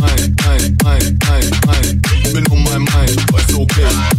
mind, mind, mind, mind, mind. Been on my mind, it's okay.